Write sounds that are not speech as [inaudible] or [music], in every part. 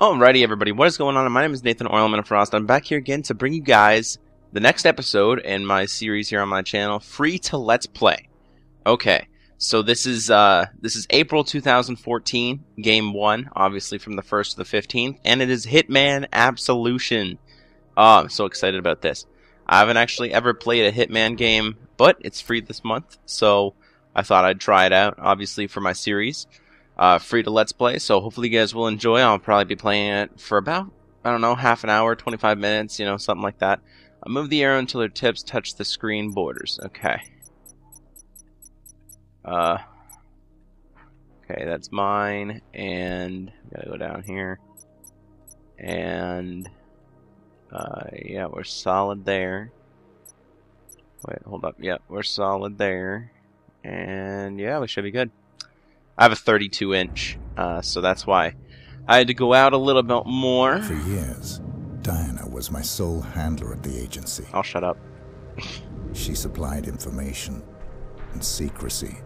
Alrighty, everybody, what is going on? My name is Nathan Element of Frost. I'm back here again to bring you guys the next episode in my series here on my channel, Free to Let's Play. Okay, so this is uh, this is April 2014, Game One, obviously from the first to the 15th, and it is Hitman Absolution. Oh, I'm so excited about this. I haven't actually ever played a Hitman game, but it's free this month, so I thought I'd try it out, obviously for my series uh, free to Let's Play. So hopefully you guys will enjoy. I'll probably be playing it for about, I don't know, half an hour, 25 minutes, you know, something like that. I'll move the arrow until their tips touch the screen borders. Okay. Uh, okay, that's mine. And I gotta go down here. And, uh, yeah, we're solid there. Wait, hold up. Yep, yeah, we're solid there. And yeah, we should be good. I have a 32 inch, uh, so that's why I had to go out a little bit more. For years, Diana was my sole handler at the agency. I'll shut up. she supplied information and secrecy,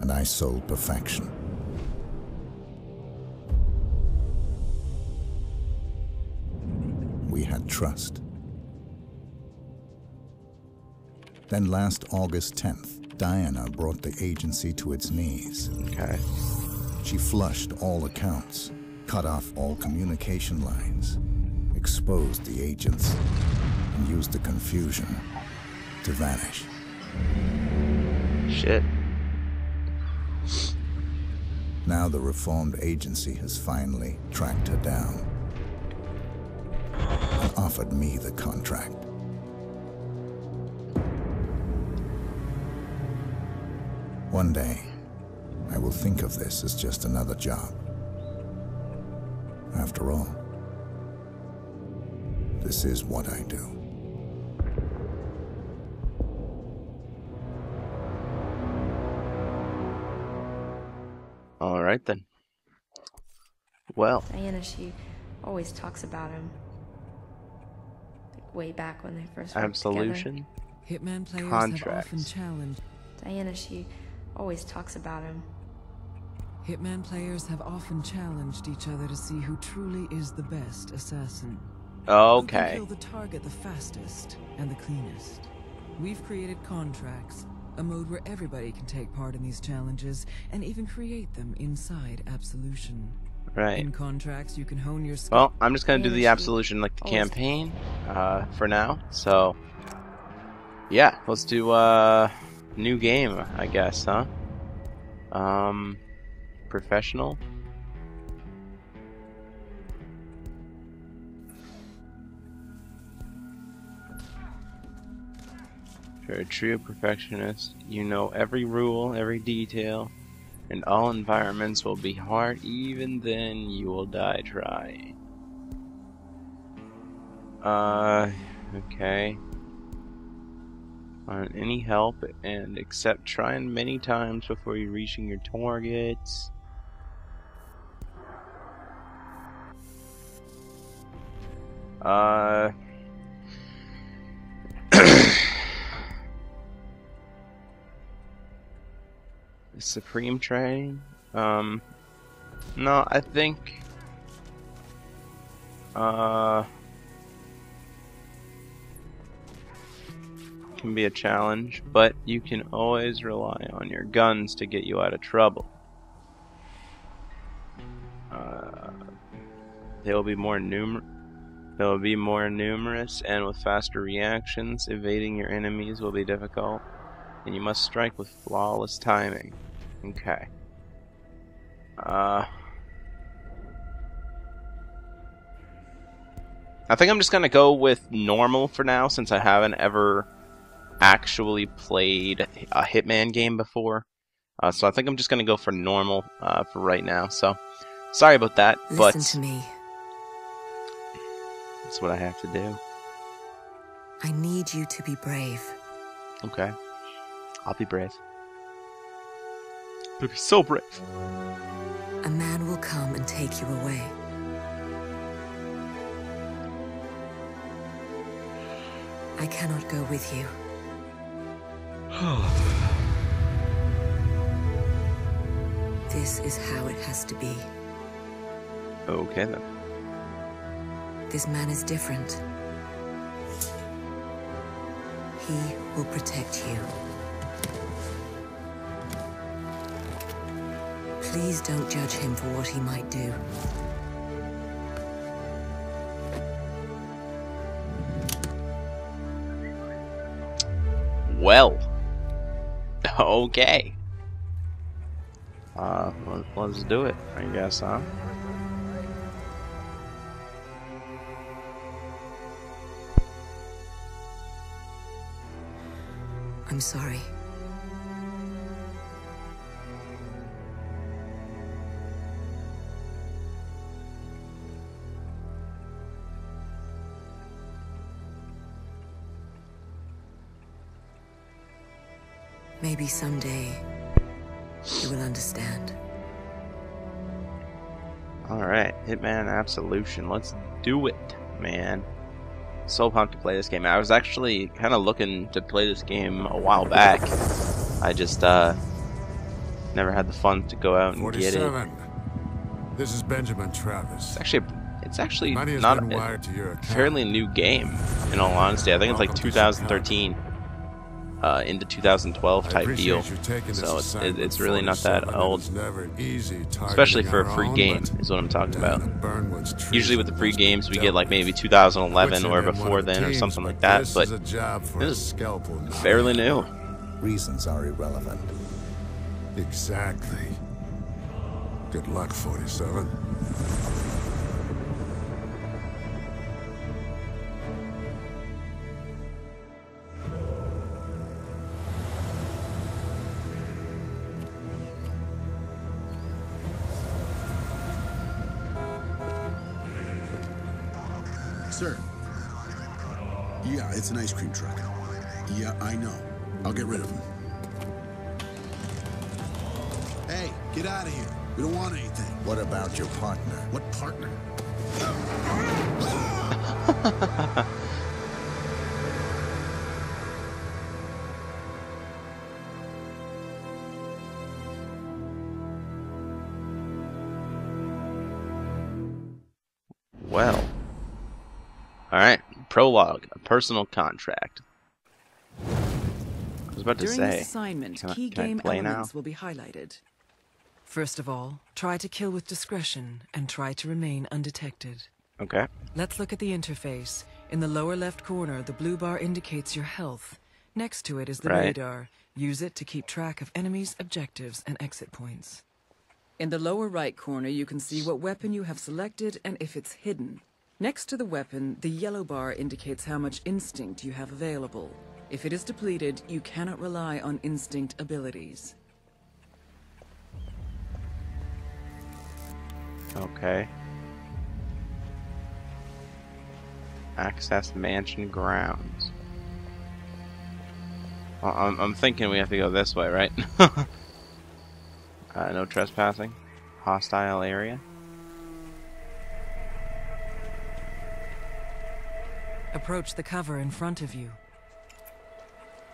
and I sold perfection. We had trust. Then last August 10th, Diana brought the agency to its knees. Okay. She flushed all accounts, cut off all communication lines, exposed the agents, and used the confusion to vanish. Shit. Now the reformed agency has finally tracked her down and offered me the contract. One day, I will think of this as just another job. After all, this is what I do. All right then. Well. Diana, she always talks about him. Like way back when they first Absolution. Hitman players Contracts. have often challenged. Diana, she always talks about him. Hitman players have often challenged each other to see who truly is the best assassin. Okay. Who kill the target the fastest and the cleanest. We've created contracts, a mode where everybody can take part in these challenges and even create them inside Absolution. Right. In contracts, you can hone your Well, I'm just gonna do the Absolution like the campaign, uh, for now. So, yeah, let's do uh New game, I guess, huh? Um, professional. You're a true perfectionist, you know every rule, every detail, and all environments will be hard, even then you will die trying. Uh, okay on any help and accept trying many times before you reaching your targets. Uh [coughs] Supreme Train? Um no, I think uh can be a challenge, but you can always rely on your guns to get you out of trouble. Uh, they will be more numer they will be more numerous and with faster reactions. Evading your enemies will be difficult, and you must strike with flawless timing. Okay. Uh, I think I'm just gonna go with normal for now, since I haven't ever actually played a Hitman game before. Uh, so I think I'm just going to go for normal uh, for right now. So sorry about that, Listen but to me. That's what I have to do. I need you to be brave. Okay. I'll be brave. I'll be so brave. A man will come and take you away. I cannot go with you. [gasps] this is how it has to be. Okay then. This man is different. He will protect you. Please don't judge him for what he might do. Well. Okay. Uh, let- let's do it, I guess, huh? I'm sorry. Maybe someday you will understand. Alright, Hitman Absolution. Let's do it, man. So pumped to play this game. I was actually kind of looking to play this game a while back. I just, uh, never had the fun to go out and get it. 47. This is Benjamin Travis. It's actually, it's actually Money has not been a wired to your account. fairly new game, in all honesty. I think it's like Welcome to 2013 uh, into 2012 type deal. you taking this So it's, it, it's really not that old. Never easy Especially for a free own, game, is what I'm talking about. at Burnwood's trees Usually with the free games, we get like maybe 2011 or before one of then or something like but that, this but is a job for this a is scalpel, not fairly new. Reasons are irrelevant. Exactly. Good luck, 47. Sir. Yeah, it's an ice cream truck. Yeah, I know. I'll get rid of him. Hey, get out of here. We don't want anything. What about your partner? What partner? [laughs] prologue, a personal contract. I was about to say. assignment, can I- key can I game play now? elements will be highlighted. First of all, try to kill with discretion and try to remain undetected. Okay. Let's look at the interface. In the lower left corner, the blue bar indicates your health. Next to it is the Right. radar. Use it to keep track of enemies, objectives, and exit points. In the lower right corner, you can see what weapon you have selected and if it's hidden. Next to the weapon, the yellow bar indicates how much instinct you have available. If it is depleted, you cannot rely on instinct abilities. Okay. Access mansion grounds. I'm, I'm thinking we have to go this way, right? [laughs] uh, no trespassing. Hostile area. Approach the cover in front of you.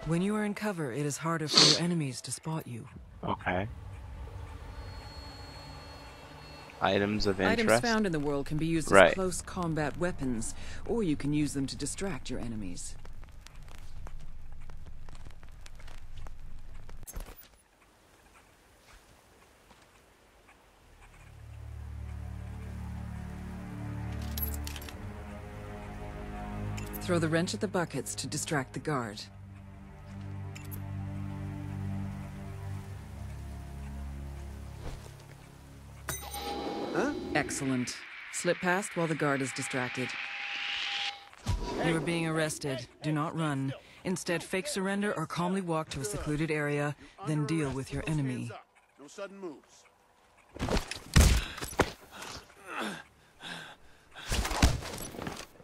When you are in cover, it is harder for your enemies to spot you. Okay. Items of interest. Items found in the world can be used Right. as close combat weapons, or you can use them to distract your enemies. Throw the wrench at the buckets to distract the guard. Huh? Excellent. Slip past while the guard is distracted. You are being arrested. Do not run. Instead, fake surrender or calmly walk to a secluded area, then deal with your enemy. No sudden moves.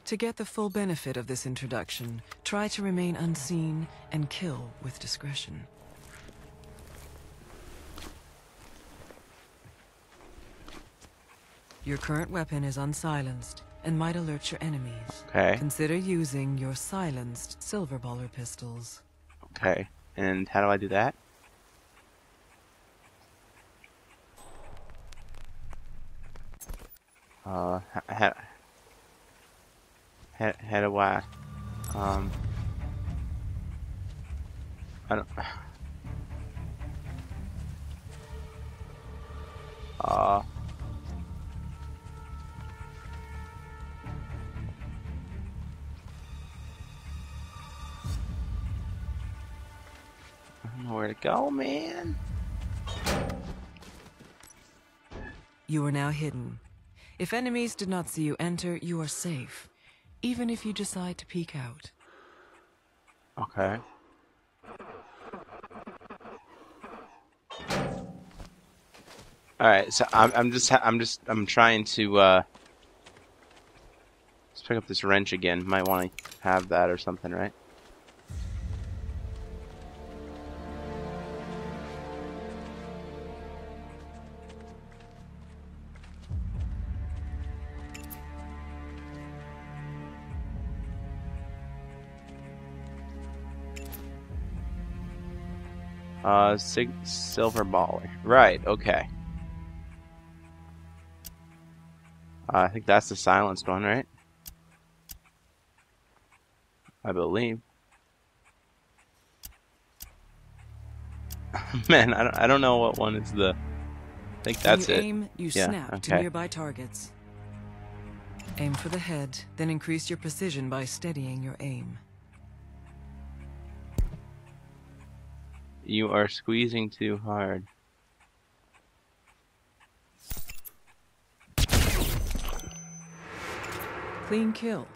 To get the full benefit of this introduction, try to remain unseen and kill with discretion. Your current weapon is unsilenced and might alert your enemies. Okay. Consider using your silenced Silverballer pistols. Okay. And how do I do that? Uh, how, how, do I, um, I don't, [sighs] uh, I don't know where to go, man. You are now hidden. If enemies did not see you enter, you are safe, even if you decide to peek out. Okay. All right, so I'm I'm just I'm just I'm trying to uh let's pick up this wrench again. Might want to have that or something, right? Uh, Silverballer. Right. Okay. Uh, I think that's the silenced one, right? I believe. [laughs] Man, I don't, I don't know what one is the. I think that's when you it. aim, you Yeah, snap to okay. nearby targets. Aim for the head, then increase your precision by steadying your aim. You are squeezing too hard. Clean kill.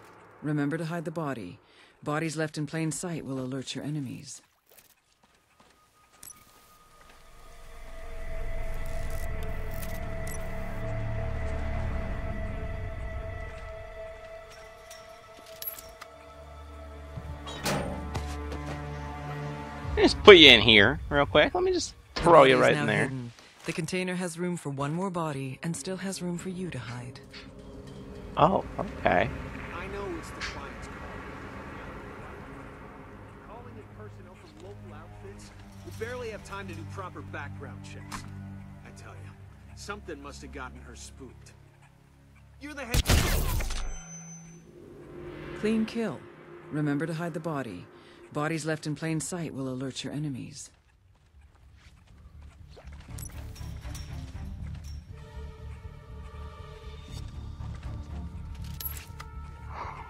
Remember to hide the body. Bodies left in plain sight will alert your enemies. Just put you in here real quick. Let me just throw you right in there. hidden. The container has room for one more body and still has room for you to hide. Oh, okay. I know it's the client's call. Calling in personnel from local outfits? We barely have time to do proper background checks. I tell you, something must have gotten her spooked. You're the head. Clean kill. Remember to hide the body. Bodies left in plain sight will alert your enemies.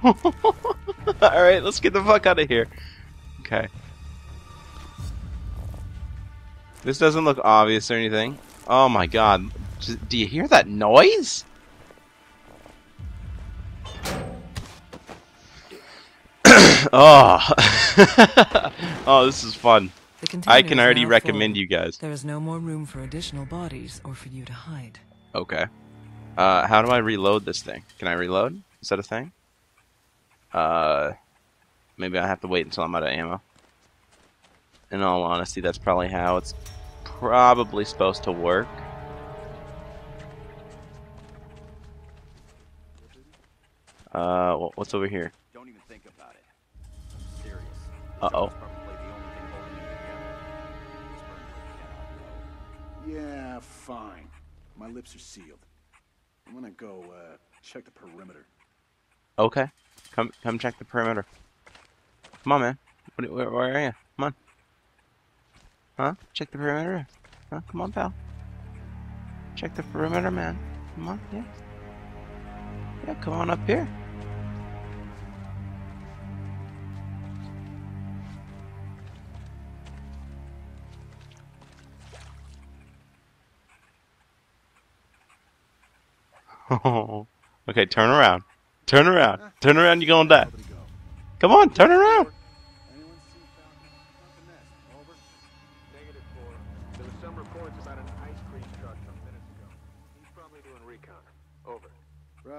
[laughs] All right, let's get the fuck out of here. Okay. This doesn't look obvious or anything. Oh my god. Do you hear that noise? [clears throat] oh. [laughs] [laughs] oh, this is fun. I can already recommend full. you guys. There is no more room for additional bodies or for you to hide. Okay. Uh, how do I reload this thing? Can I reload? Is that a thing? Uh, maybe I have to wait until I'm out of ammo. In all honesty, that's probably how it's probably supposed to work. Uh, what's over here? Don't even think about it. I'm serious. This Uh-oh. is probably the only thing holding you together. This burn Yeah, fine. My lips are sealed. I'm gonna go uh, check the perimeter. Okay, come come check the perimeter. Come on, man. What, where, where are you? Come on. Huh? Check the perimeter. Huh? Come on, pal. Check the perimeter, man. Come on, yeah. Yeah, come on up here. Okay, turn around. Turn around. Turn around, you're gonna die. Come on, turn around.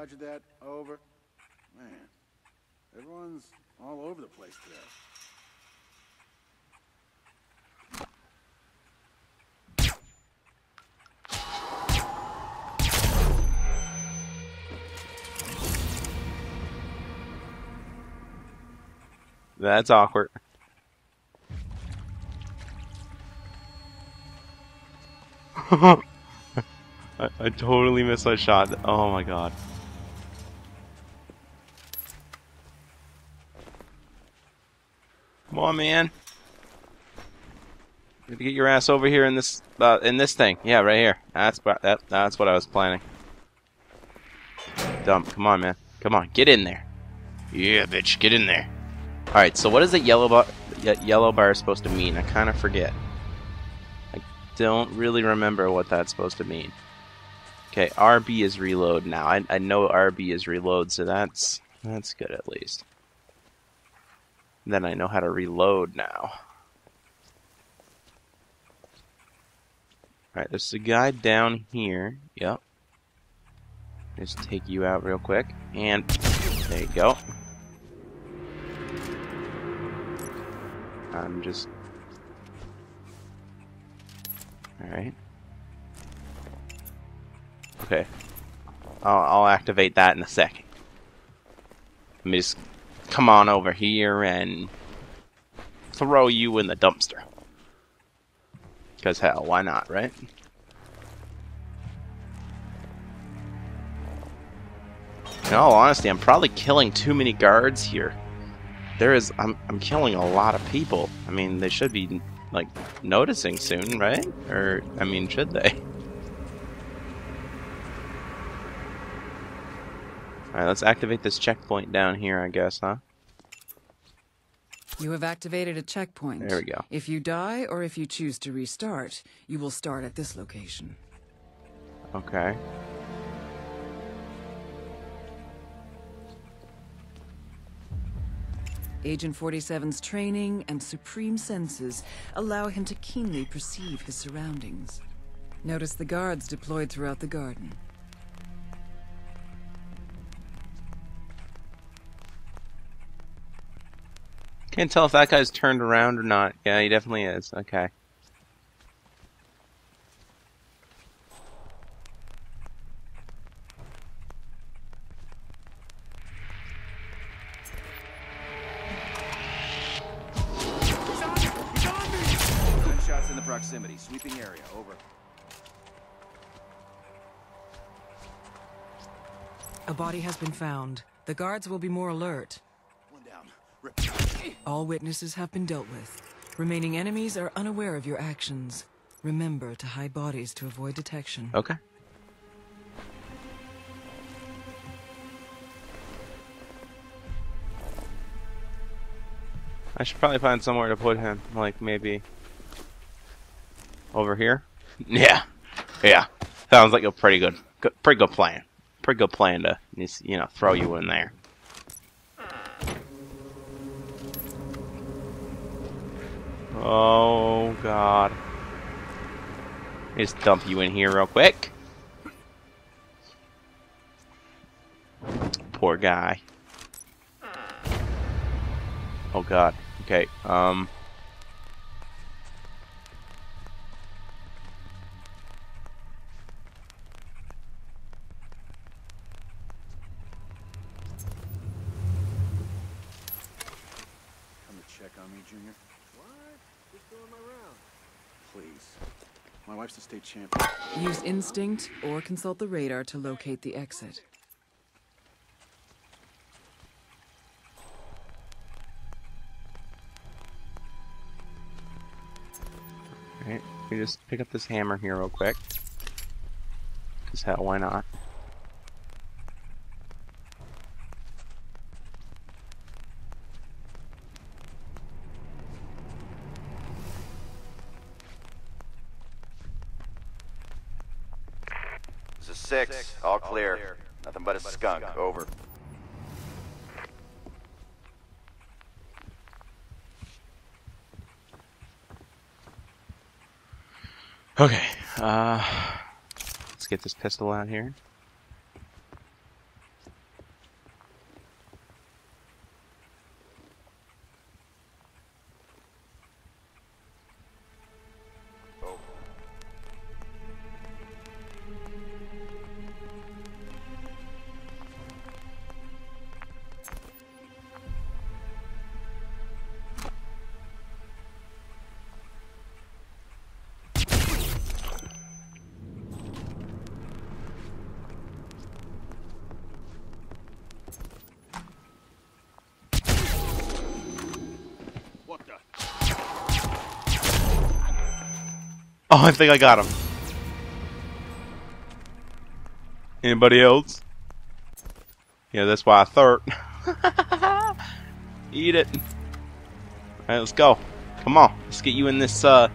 Roger that. Over. Man, everyone's all over the place today. That's awkward. [laughs] I, I totally missed my shot. Oh my god. Come on, man. To get your ass over here in this uh, in this thing. Yeah, right here. That's that, that's what I was planning. Dump. Come on, man. Come on, get in there. Yeah, bitch, get in there. All right. So what is the yellow bar? Yellow bar supposed to mean? I kind of forget. I don't really remember what that's supposed to mean. Okay, RB is reload now. I, I know RB is reload, so that's that's good at least. Then I know how to reload now. Alright, there's a guy down here. Yep. Just take you out real quick. And there you go. I'm just. Alright. Okay. I'll, I'll activate that in a second. Let me just come on over here and throw you in the dumpster. Because hell, why not, right? In all honesty, I'm probably killing too many guards here. There is, I'm, I'm killing a lot of people. I mean, they should be, like, noticing soon, right? Or, I mean, should they? [laughs] Alright, let's activate this checkpoint down here, I guess, huh? You have activated a checkpoint. There we go. If you die or if you choose to restart, you will start at this location. Okay. Agent 47's training and supreme senses allow him to keenly perceive his surroundings. Notice the guards deployed throughout the garden. Can't tell if that guy's turned around or not. Yeah, he definitely is. Okay. Sweeping area. Over. A body has been found. The guards will be more alert. One down. All witnesses have been dealt with. Remaining enemies are unaware of your actions. Remember to hide bodies to avoid detection. Okay. I should probably find somewhere to put him. Like maybe over here. Yeah, yeah. Sounds like a pretty good, good pretty good plan. Pretty good plan to you know throw you in there. Oh God. Just dump you in here real quick. Poor guy. Oh god. Okay. Um. State champion. Use instinct or consult the radar to locate the exit. Alright. We just pick up this hammer here real quick. Cause hell, why not? This is six. All clear. Nothing but a skunk. Over. Okay. Uh. Let's get this pistol out here. I think I got him. Anybody else? Yeah, that's why I thought. [laughs] Eat it. Alright, let's go. Come on. Let's get you in this, uh,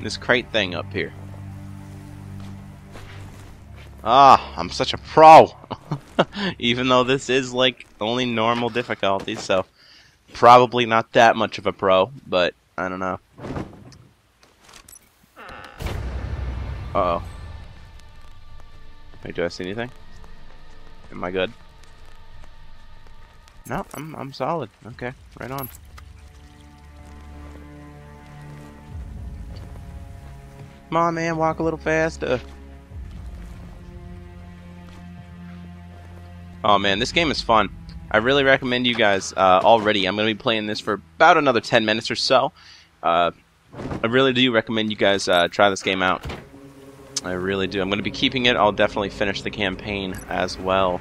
this crate thing up here. Ah, I'm such a pro. [laughs] Even though this is, like, only normal difficulty, so probably not that much of a pro, but I don't know. Uh oh. Wait, do I see anything? Am I good? No, I'm I'm solid. Okay, right on. Come on, man, walk a little faster. Oh man, this game is fun. I really recommend you guys uh, already. I'm going to be playing this for about another 10 minutes or so. Uh, I really do recommend you guys uh, try this game out. I really do. I'm going to be keeping it. I'll definitely finish the campaign as well.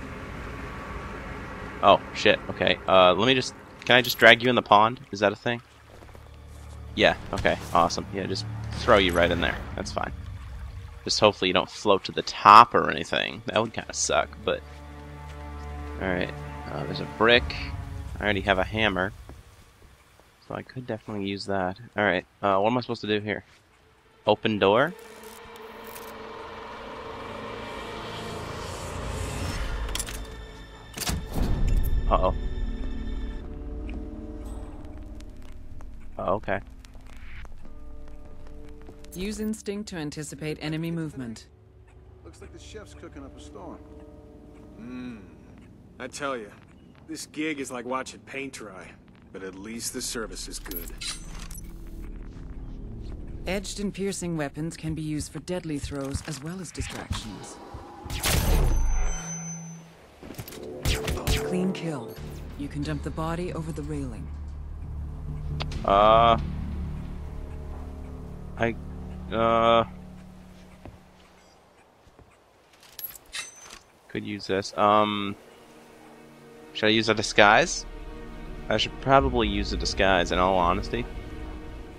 Oh, shit. Okay. Uh, let me just... Can I just drag you in the pond? Is that a thing? Yeah. Okay. Awesome. Yeah, just throw you right in there. That's fine. Just hopefully you don't float to the top or anything. That would kind of suck, but... Alright. Uh, there's a brick. I already have a hammer. So I could definitely use that. Alright. Uh, what am I supposed to do here? Open door? Uh-oh. Oh, okay. Use instinct to anticipate enemy movement. Looks like the chef's cooking up a storm. Mmm. I tell you, this gig is like watching paint dry, but at least the service is good. Edged and piercing weapons can be used for deadly throws as well as distractions. Kill. You can dump the body over the railing. Uh... I... Uh... Could use this. Um... Should I use a disguise? I should probably use a disguise, in all honesty.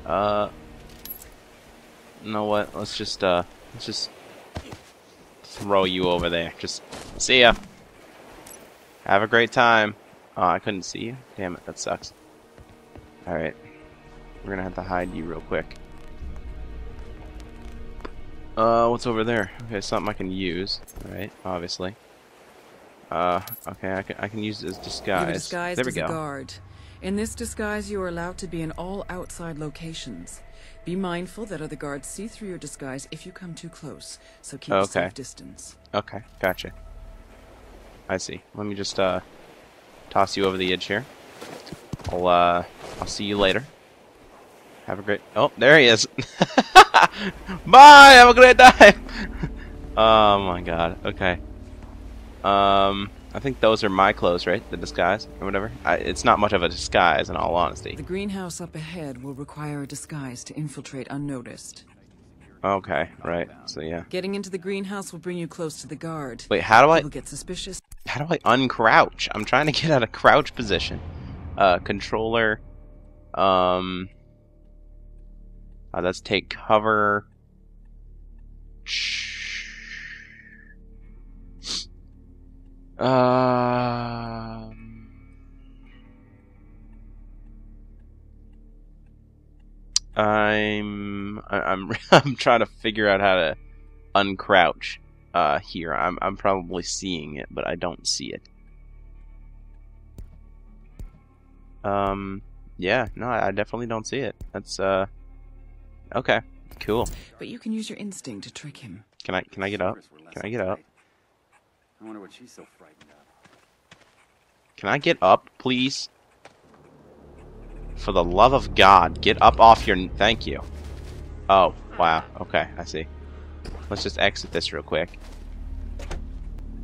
Uh... You know what? Let's just, uh... Let's just... Throw you over there. Just... See ya! Have a great time. Oh, I couldn't see you. Damn it, that sucks. Alright. We're gonna have to hide you real quick. Uh, what's over there? Okay, something I can use. Alright, obviously. Uh, okay, I can, I can use it as disguise. There we as go. a guard. In this disguise, you are allowed to be in all outside locations. Be mindful that other guards see through your disguise if you come too close, so keep a Okay. safe distance. Okay, gotcha. I see. Let me just, uh, toss you over the edge here. I'll, uh, I'll see you later. Have a great... Oh, there he is! [laughs] Bye! Have a great time! [laughs] oh my god, okay. Um, I think those are my clothes, right? The disguise, or whatever? I, it's not much of a disguise, in all honesty. The greenhouse up ahead will require a disguise to infiltrate unnoticed. Okay, right, so yeah. Getting into the greenhouse will bring you close to the guard. Wait, how do I... People get suspicious. How do I uncrouch? I'm trying to get out of crouch position. Uh, controller. Um. Uh, let's take cover. Um. I'm I'm [laughs] I'm trying to figure out how to uncrouch uh, here. I'm I'm probably seeing it, but I don't see it. Um, yeah, no, I I definitely don't see it. That's uh, okay, cool. But you can use your instinct to trick him. Can I can I get up? Can I get up? I wonder what she's so frightened of. Can I get up, please? For the love of God, get up off your. Thank you. Oh wow. Okay, I see. Let's just exit this real quick.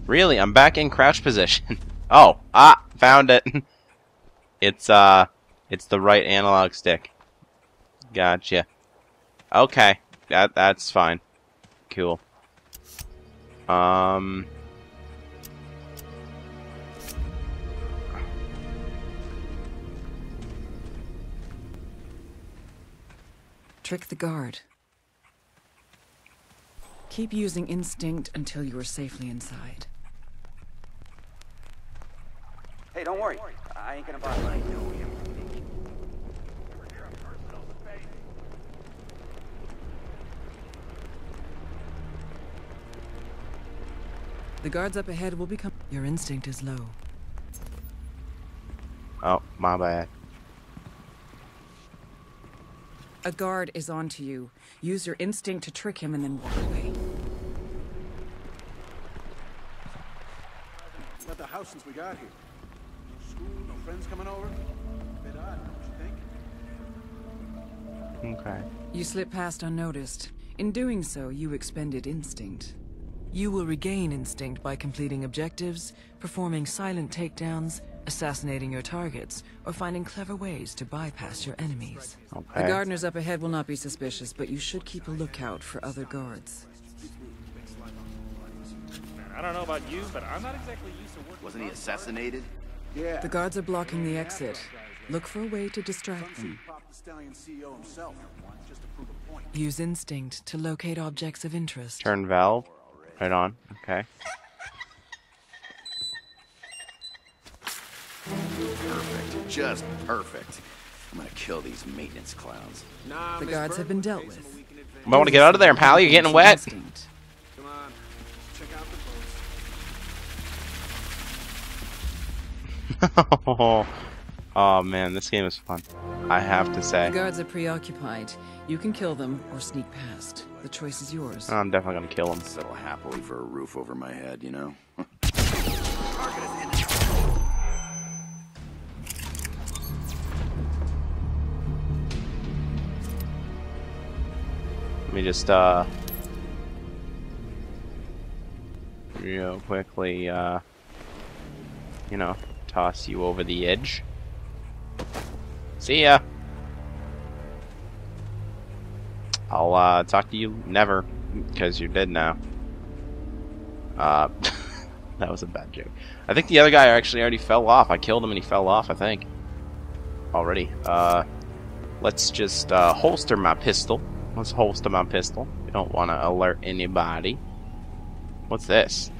Really, I'm back in crouch position. [laughs] oh, ah, found it. [laughs] it's uh, it's the right analog stick. Gotcha. Okay, that that's fine. Cool. Um. Trick the guard. Keep using instinct until you are safely inside. Hey, don't worry. I ain't gonna bother. I know him. The guards up ahead will become. Your instinct is low. Oh, my bad. A guard is onto you. Use your instinct to trick him and then walk away. Left the house since we got here. No school, no friends coming over. Bit odd, don't you think? Okay. You slip past unnoticed. In doing so, you expended instinct. You will regain instinct by completing objectives, performing silent takedowns, assassinating your targets, or finding clever ways to bypass your enemies. Okay. The gardeners up ahead will not be suspicious, but you should keep a lookout for other guards. I don't know about you, but I'm not exactly used to working. Wasn't he assassinated? Yeah. The guards are blocking the exit. Look for a way to distract them. Pop the Stallion CEO himself, just to prove a point. Use instinct to locate objects of interest. Turn valve. Right on. Okay. Perfect. Just perfect. I'm gonna kill these maintenance clowns. Nah, The guards have been dealt with. a week. I want to get out of there, pal. You're getting wet. Instinct. [laughs] oh man, this game is fun. I have to say. The guards are preoccupied. You can kill them or sneak past. The choice is yours. I'm definitely gonna kill them. Settle happily for a roof over my head, you know? [laughs] Let me just uh real quickly uh you know, toss you over the edge. See ya. I'll uh talk to you never because you're dead now. Uh [laughs] that was a bad joke. I think the other guy actually already fell off. I killed him and he fell off, I think. Already. Uh let's just uh holster my pistol. Let's holster my pistol. We don't want to alert anybody. What's this?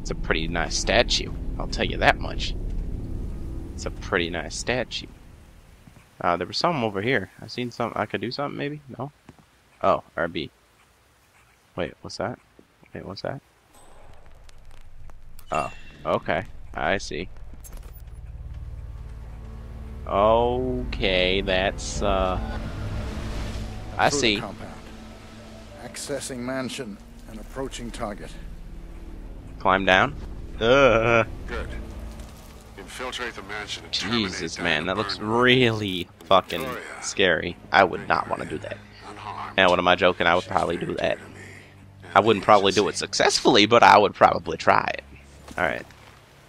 It's a pretty nice statue. I'll tell you that much. It's a pretty nice statue. Uh, there was some over here. I seen some. I could do something maybe? No? Oh, RB. Wait, what's that? Wait, what's that? Oh, okay. I see. Okay, that's, uh... I Through see. compound. Accessing mansion and approaching target. Climb down. Uh, Good. Infiltrate the mansion Jesus, man, that looks really fucking scary. I would not want to do that. And what am I joking? I would probably do that. I wouldn't probably do it successfully, but I would probably try it. Alright.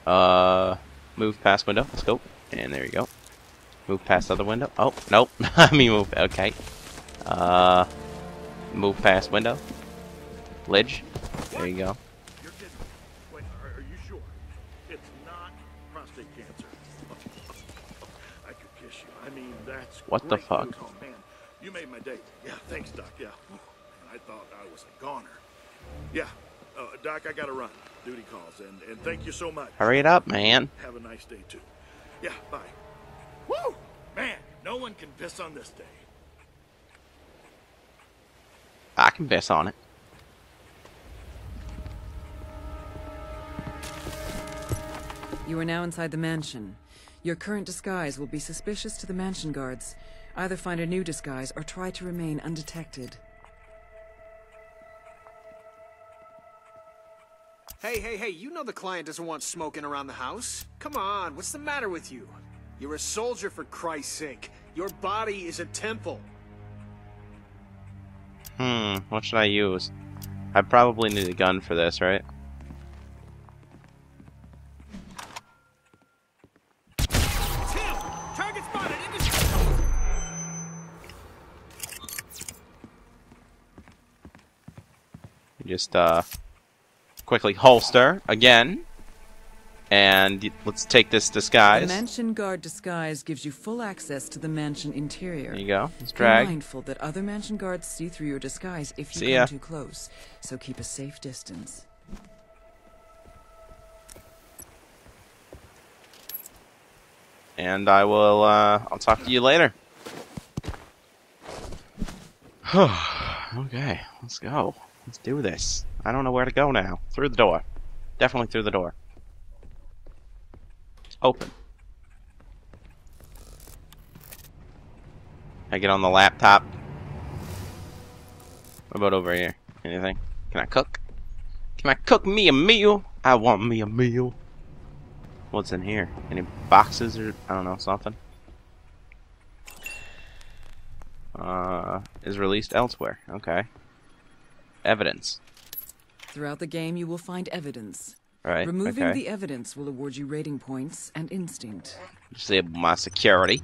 Uh, move past window. Let's go. And there you go. Move past other window. Oh, nope. [laughs] I mean move. Okay. Uh, move past window. Ledge. There you go. What the fuck? news. Oh, man, you made my day. Yeah, thanks, Doc. Yeah. Man, I thought I was a goner. Yeah. Uh, Doc, I gotta run. Duty calls, and, and thank you so much. Hurry it up, man. Have a nice day, too. Yeah, bye. Woo! Man, no one can piss on this day. I can piss on it. You are now inside the mansion. Your current disguise will be suspicious to the mansion guards. Either find a new disguise or try to remain undetected. Hey, hey, hey, you know the client doesn't want smoking around the house. Come on, what's the matter with you? You're a soldier for Christ's sake. Your body is a temple. Hmm, what should I use? I probably need a gun for this, right? Just, uh, quickly holster again. And let's take this disguise. The. Mansion Guard disguise gives you full access to the mansion interior. There you go. Let's Be mindful that other mansion guards see through your disguise if you See come ya. too close, so keep a safe distance. And I will, uh, I'll talk to you later. [sighs] okay, let's go. Let's do this. I don't know where to go now. Through the door. Definitely through the door. Open. I get on the laptop. What about over here? Anything? Can I cook? Can I cook me a meal? I want me a meal. What's in here? Any boxes or I don't know something? Uh, is released elsewhere. Okay. Evidence. Throughout the game, you will find evidence. Right. Removing okay. the evidence will award you rating points and instinct. Disable my security.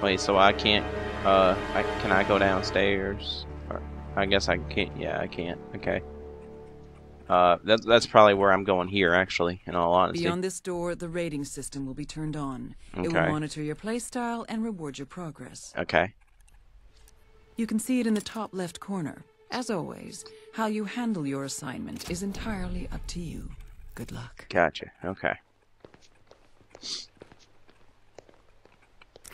Wait, so I can't. Uh, I, can I go downstairs? Or, I guess I can't. Yeah, I can't. Okay. Uh, that's that's probably where I'm going here. Actually, in all honesty. Beyond this door, the rating system will be turned on. It will monitor your playstyle and reward your progress. Okay. You can see it in the top left corner. As always, how you handle your assignment is entirely up to you. Good luck. Gotcha. Okay.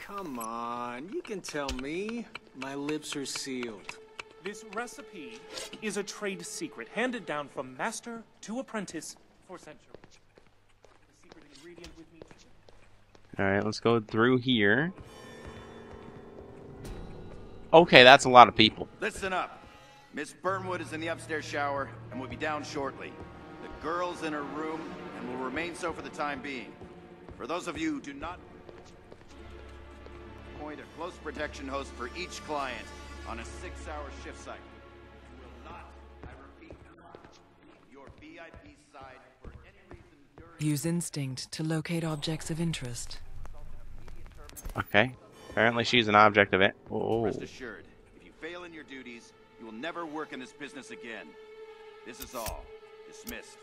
Come on, you can tell me. My lips are sealed. This recipe is a trade secret handed down from master to apprentice for centuries. The secret ingredient with me All right, let's go through here. Okay, that's a lot of people. Listen up. Miss Burnwood is in the upstairs shower and will be down shortly. The girl's in her room and will remain so for the time being. For those of you who do not appoint a close protection host for each client on a six-hour shift cycle. You will not, I repeat, leave your VIP side for any reason during Use instinct to locate objects of interest. Okay. Apparently she's an object of it. Oh. Rest assured, if you fail in your duties, you will never work in this business again. This is all. Dismissed.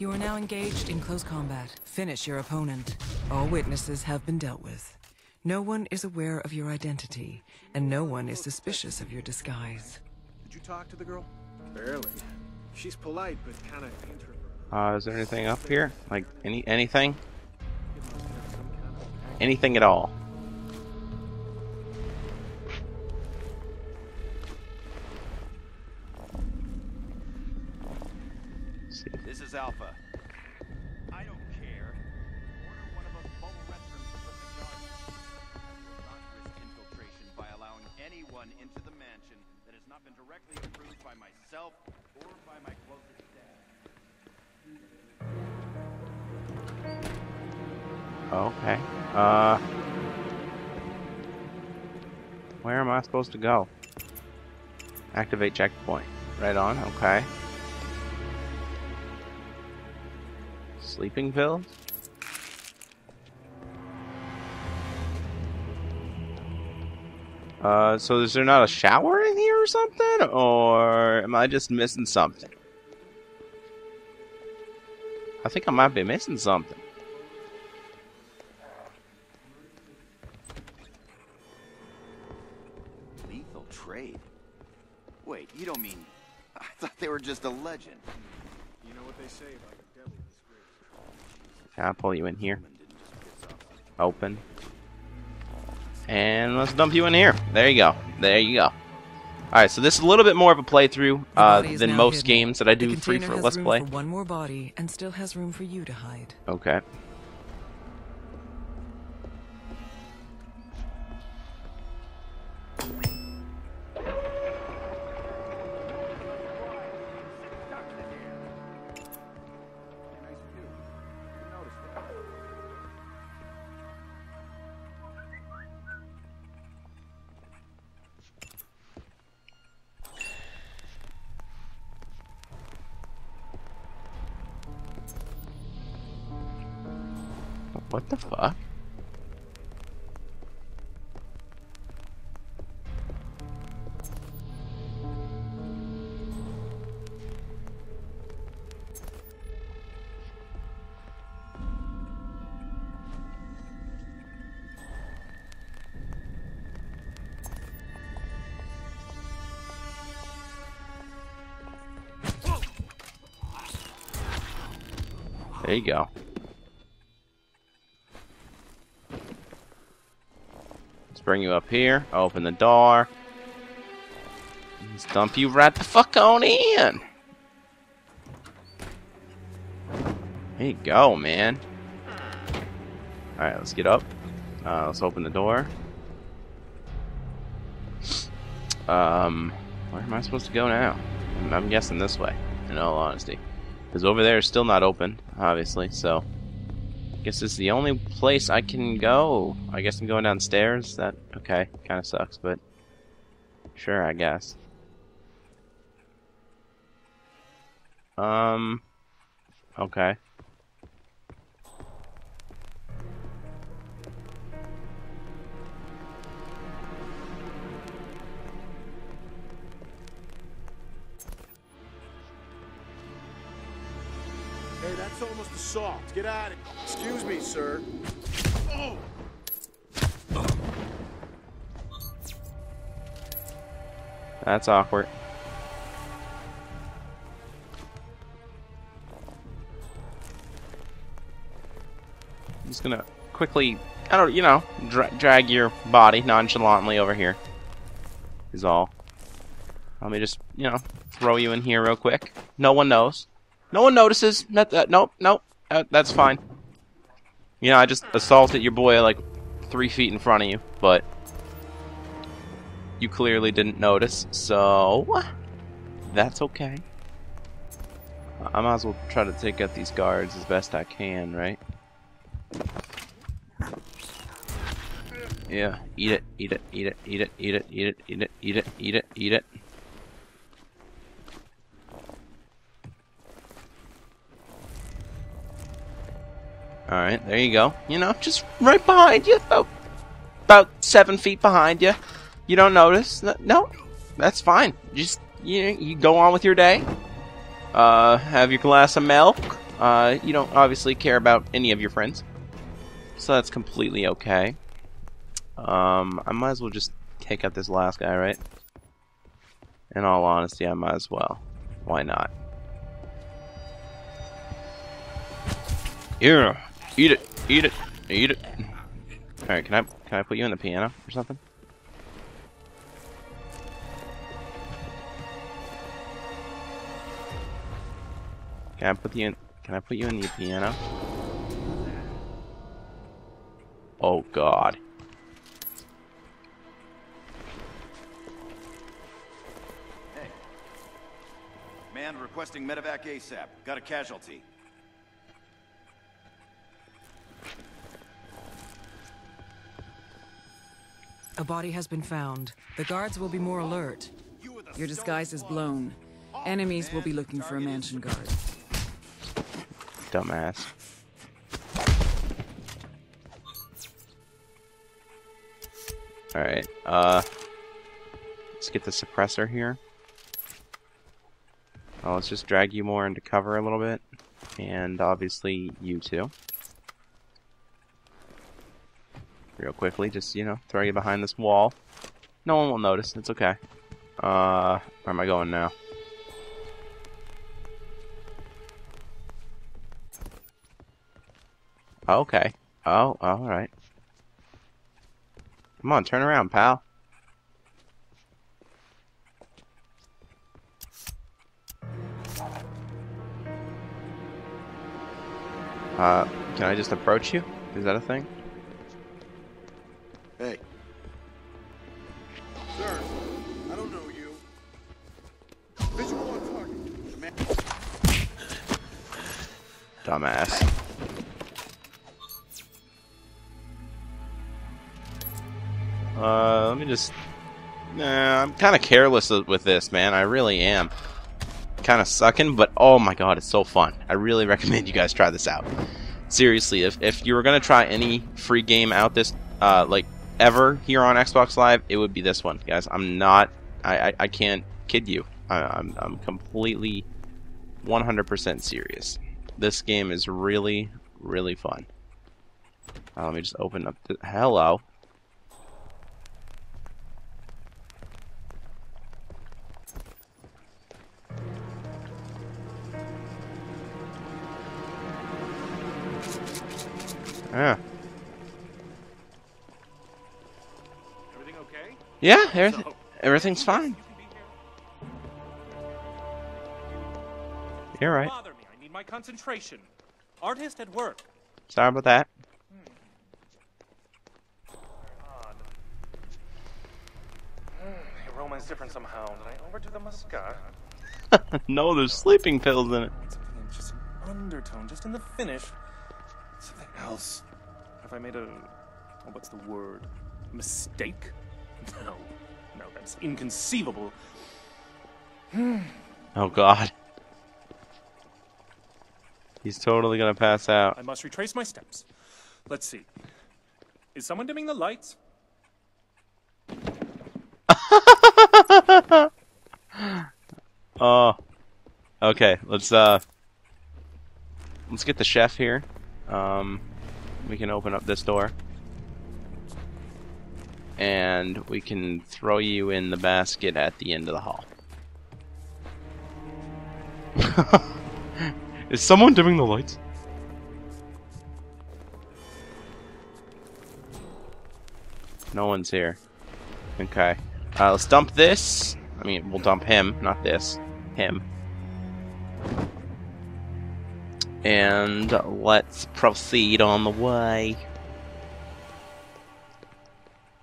You are now engaged in close combat. Finish your opponent. All witnesses have been dealt with. No one is aware of your identity, and no one is suspicious of your disguise. Did you talk to the girl? Barely. She's polite, but kind of introverted. Uh, is there anything up here? Like any anything? Anything at all? Anyone into the mansion that has not been directly approved by myself or by my closest staff. Okay. Uh. Where am I supposed to go? Activate checkpoint. Right on. Okay. Sleeping pills. Uh, so is there not a shower in here or something? Or am I just missing something? I think I might be missing something. Lethal trade? Wait, you don't mean... [laughs] I thought they were just a legend. You know what they say about the devil is great. Can I pull you in here? Open. And let's dump you in here. There you go. There you go. Alright, so this is a little bit more of a playthrough uh, than most hidden. games that I do free for Let's Play. For one more body, and still has room for you to hide. Okay. You go. Let's bring you up here. Open the door. Let's dump you right the fuck on in. There you go, man. Alright, let's get up. Uh, let's open the door. Um, where am I supposed to go now? I'm, I'm guessing this way, in all honesty. Because over there is still not open, obviously, so... I guess this is the only place I can go. I guess I'm going downstairs. That, okay, kind of sucks, but... Sure, I guess. Um... Okay. That's almost assault. Get out of here. Excuse me, sir. Oh! That's awkward. I'm just gonna quickly, I don't, you know, dra drag your body nonchalantly over here. Is all. Let me just, you know, throw you in here real quick. No one knows. No one notices. Not that. Nope. Nope. Uh, that's fine. You know, I just assaulted your boy like three feet in front of you, but you clearly didn't notice, so that's okay. I might as well try to take out these guards as best I can, right? Yeah, eat it, eat it, eat it, eat it, eat it, eat it, eat it, eat it, eat it, eat it. Alright, there you go. You know, just right behind you. About, about seven feet behind you. You don't notice? No, that's fine. Just, you, you go on with your day. Uh, have your glass of milk. Uh, you don't obviously care about any of your friends. So that's completely okay. Um, I might as well just take out this last guy, right? In all honesty, I might as well. Why not? Yeah. Eat it. Eat it. Eat it. Alright, can I can I put you in the piano or something? Can I put you in can I put you in the piano? Oh god. Hey. Man requesting medevac ASAP. Got a casualty. A body has been found. The guards will be more alert. Your disguise is blown. Enemies will be looking for a mansion guard. Dumbass. Alright, uh... Let's get the suppressor here. Oh, let's just drag you more into cover a little bit. And obviously, you too. Real quickly, just, you know, throw you behind this wall. No one will notice, it's okay. Uh, where am I going now? Okay. Oh, alright. Come on, turn around, pal. Uh, can I just approach you? Is that a thing? Dumbass. Uh, let me just... Nah, I'm kind of careless with this, man. I really am. Kind of sucking, but oh my god, it's so fun. I really [laughs] recommend you guys try this out. Seriously, if, if you were going to try any free game out this, uh, like, ever here on Xbox Live, it would be this one, guys. I'm not... I, I, I can't kid you. I, I'm, I'm completely 100% serious. This game is really, really fun. Uh, let me just open up the... Hello. Yeah. Everything okay? Yeah, everything, everything's fine. You're right. My concentration. Artist at work. Sorry about that. Odd. The aroma is different somehow. Did I overdo the muscat? [laughs] no, there's sleeping pills in it. Something just an undertone, just in the finish. Something else. Have I made a. Oh, what's the word? Mistake? No. No, that's inconceivable. Oh god. He's totally gonna pass out. I must retrace my steps. Let's see. Is someone dimming the lights? [laughs] Oh. Okay, let's uh let's get the chef here. Um we can open up this door. And we can throw you in the basket at the end of the hall. [laughs] Is someone dimming the lights? No one's here. Okay. Uh, let's dump this. I mean, we'll dump him, not this. Him. And let's proceed on the way.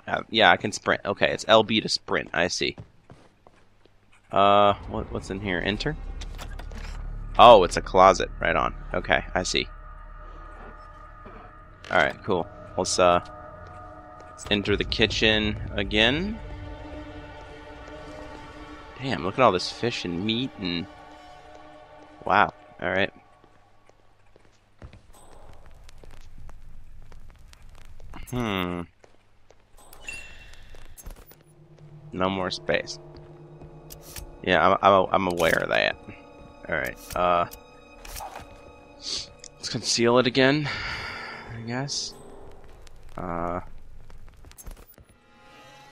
Uh, yeah, I can sprint. Okay, it's LB to sprint. I see. Uh, what, what's in here? Enter? Oh, it's a closet. Right on. Okay, I see. Alright, cool. Let's, uh, let's enter the kitchen again. Damn, look at all this fish and meat and... Wow. Alright. Hmm. No more space. Yeah, I'm, I'm, I'm aware of that. Alright, uh... Let's conceal it again, I guess. Uh...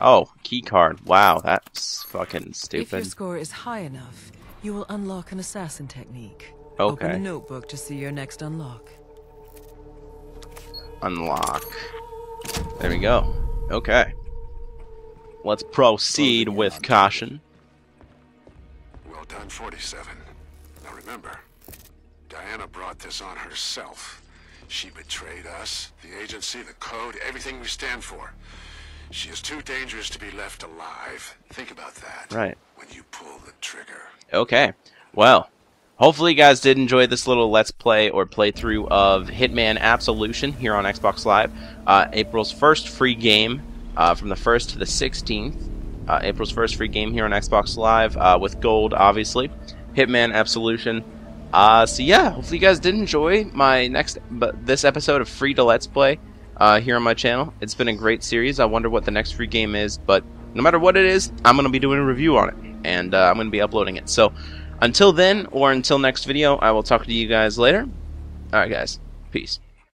Oh, key card. Wow, that's fucking stupid. If your score is high enough, you will unlock an assassin technique. Okay. Open the notebook to see your next unlock. Unlock. There we go. Okay. Let's proceed with caution. Well done, 47. Remember, Diana brought this on herself. She betrayed us, the agency, the code, everything we stand for. She is too dangerous to be left alive. Think about that. Right. When you pull the trigger. Okay. Well, hopefully you guys did enjoy this little Let's Play or playthrough of Hitman Absolution here on Xbox Live. Uh, April's first free game uh, from the 1st to the 16th. Uh, April's first free game here on Xbox Live uh, with gold, obviously. Hitman Absolution. Uh, so yeah, hopefully you guys did enjoy my next, but this episode of Free to Let's Play uh, here on my channel. It's been a great series. I wonder what the next free game is, but no matter what it is, I'm to be doing a review on it, and uh, I'm to be uploading it. So until then, or until next video, I will talk to you guys later. Alright guys, peace.